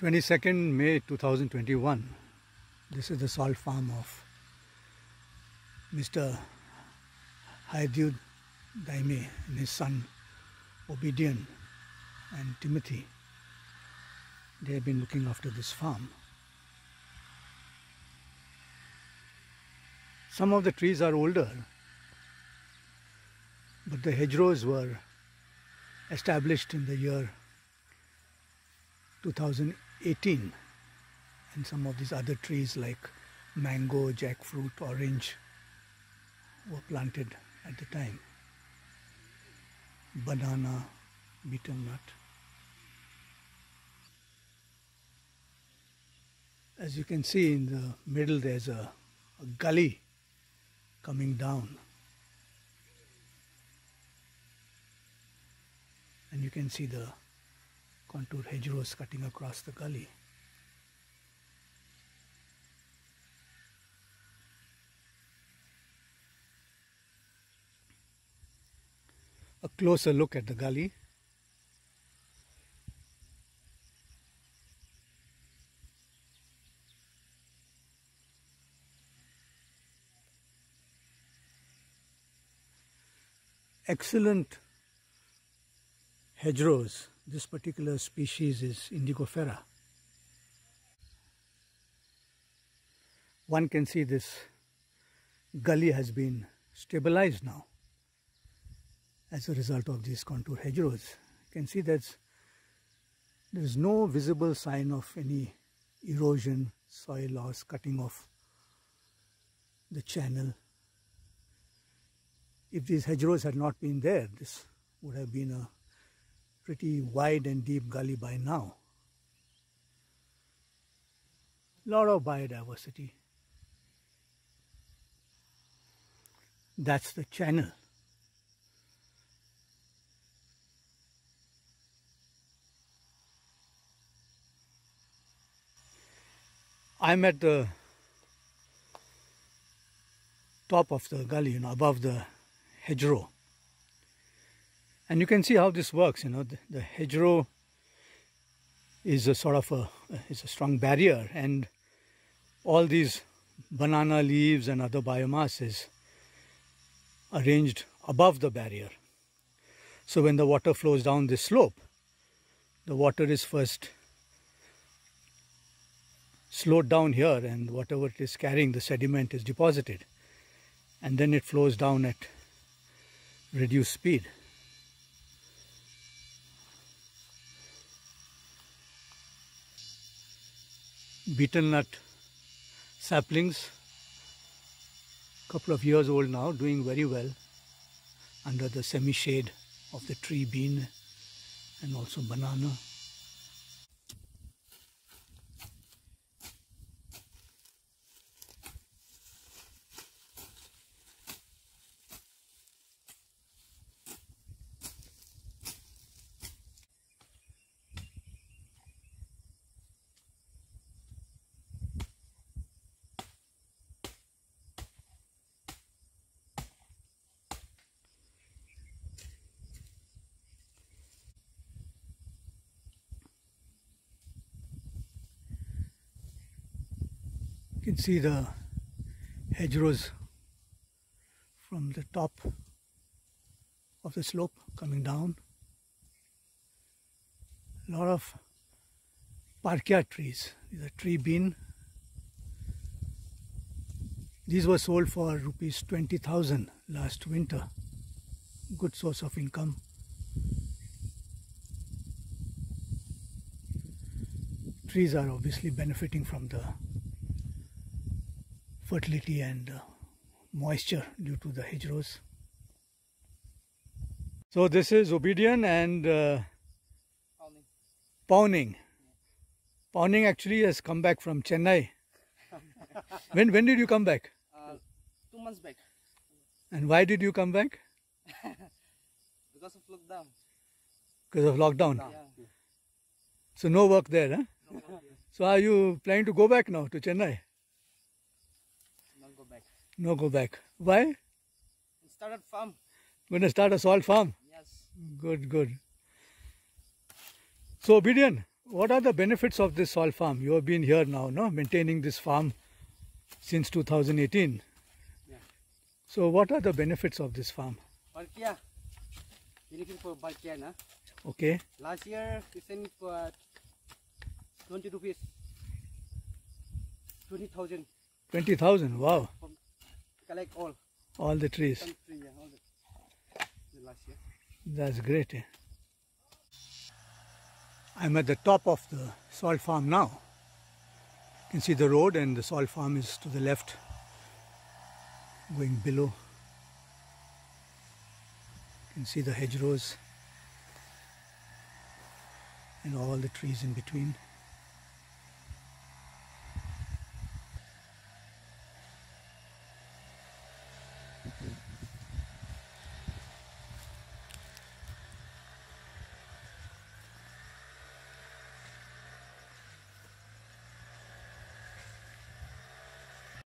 22nd May 2021. This is the salt farm of Mr. Haideuteung Daime and his son Obedian and Timothy. They have been looking after this farm. Some of the trees are older, but the hedgerows were established in the year 2018 and some of these other trees like mango, jackfruit, orange were planted at the time. Banana, betel nut. As you can see in the middle there's a, a gully coming down. And you can see the contour hedgerows cutting across the gully. A closer look at the gully. Excellent hedgerows this particular species is Indigofera. One can see this gully has been stabilized now as a result of these contour hedgerows. You can see that there is no visible sign of any erosion, soil loss, cutting off the channel. If these hedgerows had not been there, this would have been a pretty wide and deep gully by now. Lot of biodiversity. That's the channel. I'm at the top of the gully, you know, above the hedgerow. And you can see how this works, you know, the, the hedgerow is a sort of a, is a strong barrier and all these banana leaves and other biomass is arranged above the barrier. So when the water flows down this slope, the water is first slowed down here and whatever it is carrying, the sediment is deposited. And then it flows down at reduced speed. Betel nut saplings couple of years old now doing very well under the semi shade of the tree bean and also banana can see the hedgerows from the top of the slope coming down. A lot of parkia trees. These are tree bean. These were sold for rupees 20,000 last winter. Good source of income. Trees are obviously benefiting from the fertility and uh, moisture due to the hedgerows. So this is Obedian and uh, Pawning. Pawning actually has come back from Chennai. when when did you come back? Uh, two months back. And why did you come back? because of lockdown. Because of lockdown. Yeah. So no work there, huh? No, no, So are you planning to go back now to Chennai? Back. No, go back. Why? Started farm. Going to start a salt farm. Yes. Good, good. So Obedian, What are the benefits of this salt farm? You have been here now, no? Maintaining this farm since 2018. Yeah. So what are the benefits of this farm? Balkia. Benefit for Balkia na. Okay. Last year we sent for 20 rupees. 20,000 20,000. Wow. Collect all. All the trees. Tree, yeah, all the, the last year. That's great. eh? I'm at the top of the salt farm now. You can see the road and the salt farm is to the left going below. You can see the hedgerows and all the trees in between.